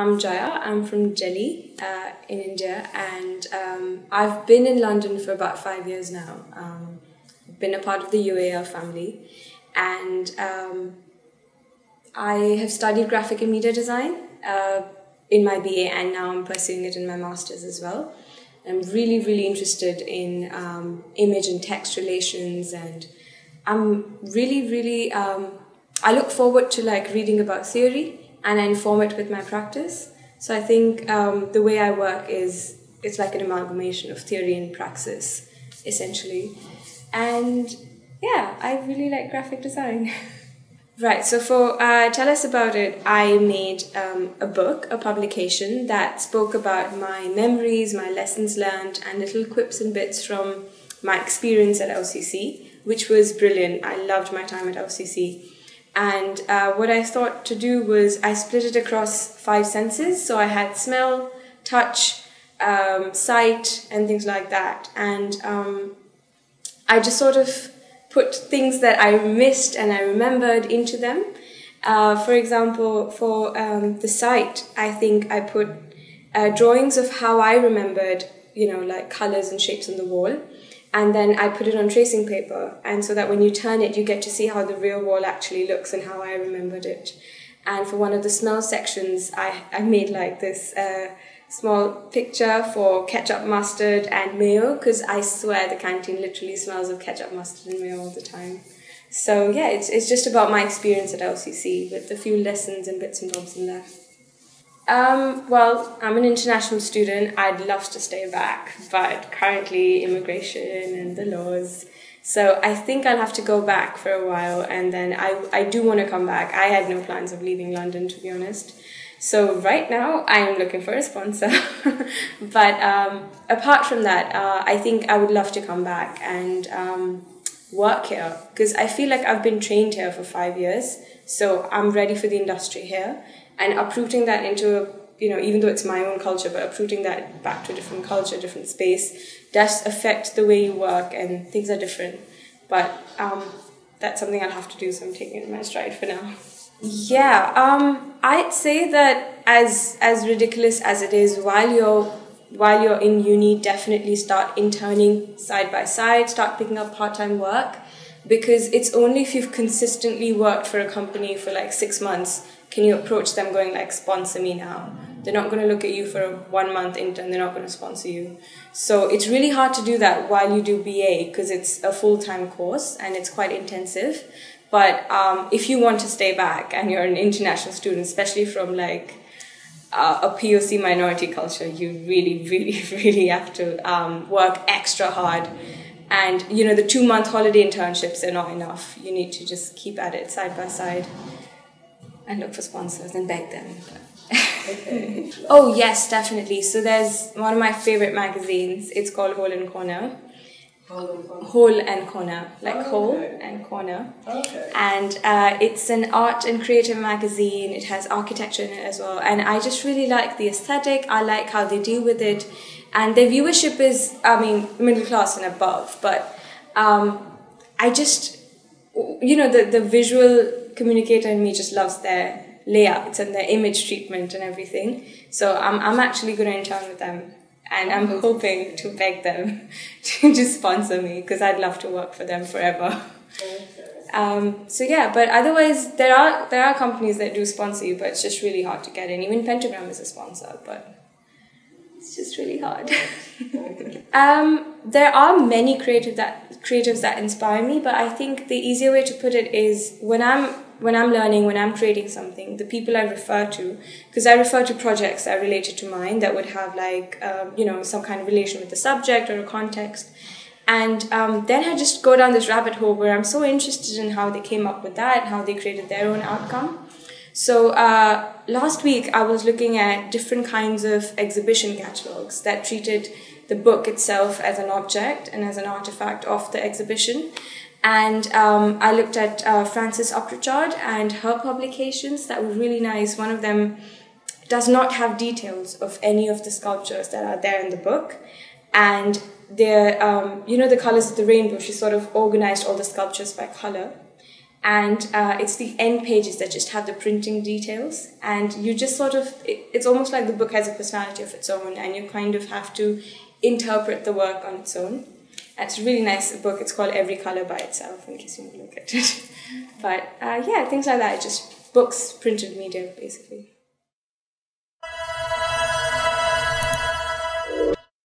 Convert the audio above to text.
I'm Jaya. I'm from Delhi uh, in India, and um, I've been in London for about five years now. Um, been a part of the UAL family, and um, I have studied graphic and media design uh, in my BA, and now I'm pursuing it in my master's as well. I'm really, really interested in um, image and text relations, and I'm really, really. Um, I look forward to like reading about theory and I inform it with my practice. So I think um, the way I work is it's like an amalgamation of theory and praxis, essentially. And yeah, I really like graphic design. right, so for uh, Tell Us About It, I made um, a book, a publication that spoke about my memories, my lessons learned, and little quips and bits from my experience at LCC, which was brilliant. I loved my time at LCC. And uh, what I thought to do was I split it across five senses. So I had smell, touch, um, sight, and things like that. And um, I just sort of put things that I missed and I remembered into them. Uh, for example, for um, the sight, I think I put uh, drawings of how I remembered, you know, like colors and shapes on the wall and then I put it on tracing paper, and so that when you turn it, you get to see how the real wall actually looks and how I remembered it. And for one of the smell sections, I, I made like this uh, small picture for ketchup, mustard, and mayo, because I swear the canteen literally smells of ketchup, mustard, and mayo all the time. So yeah, it's, it's just about my experience at LCC with a few lessons and bits and bobs in there. Um, well, I'm an international student. I'd love to stay back, but currently immigration and the laws. So I think I'll have to go back for a while, and then I I do want to come back. I had no plans of leaving London, to be honest. So right now I'm looking for a sponsor, but um, apart from that, uh, I think I would love to come back and um, work here because I feel like I've been trained here for five years, so I'm ready for the industry here and uprooting that into you know even though it's my own culture but uprooting that back to a different culture different space does affect the way you work and things are different. But um, that's something i'll have to do so i'm taking it in my stride for now. Yeah um, i'd say that as as ridiculous as it is while you're while you're in uni definitely start interning side by side start picking up part-time work because it's only if you've consistently worked for a company for like six months can you approach them going like sponsor me now. They're not going to look at you for a one month intern they're not going to sponsor you. So it's really hard to do that while you do ba because it's a full-time course and it's quite intensive. But um, if you want to stay back and you're an international student especially from like uh, a poc minority culture you really really really have to um, work extra hard. And you know the two month holiday internships are not enough. You need to just keep at it side by side and look for sponsors and beg them. oh yes, definitely. So there's one of my favorite magazines. It's called Hole and Corner. Hole and Corner, like oh, hole and corner. Okay. And uh, it's an art and creative magazine. It has architecture in it as well. And I just really like the aesthetic. I like how they deal with it. And their viewership is, I mean, middle class and above. But um, I just, you know, the, the visual communicator in me just loves their layouts and their image treatment and everything. So I'm, I'm actually going to intern with them and I'm hoping to beg them to just sponsor me because I'd love to work for them forever. Um, so yeah, but otherwise there are there are companies that do sponsor you, but it's just really hard to get in. Even Pentagram is a sponsor, but it's just really hard. um, there are many creative that creatives that inspire me, but I think the easier way to put it is when I'm when I'm learning, when I'm creating something, the people I refer to, because I refer to projects that are related to mine that would have like um, you know some kind of relation with the subject or a context. And um, then I just go down this rabbit hole where I'm so interested in how they came up with that, how they created their own outcome. So uh, last week I was looking at different kinds of exhibition catalogs that treated the book itself as an object and as an artifact of the exhibition. And um, I looked at uh, Francis Upritchard and her publications that were really nice. One of them does not have details of any of the sculptures that are there in the book. And they're, um, you know, the colors of the rainbow, she sort of organized all the sculptures by color and uh, it's the end pages that just have the printing details. And you just sort of it, it's almost like the book has a personality of its own and you kind of have to interpret the work on its own. It's a really nice book. It's called every color by itself in case you want to look at it. But uh, yeah things like that. It's just books printed media basically